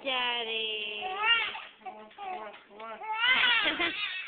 Daddy.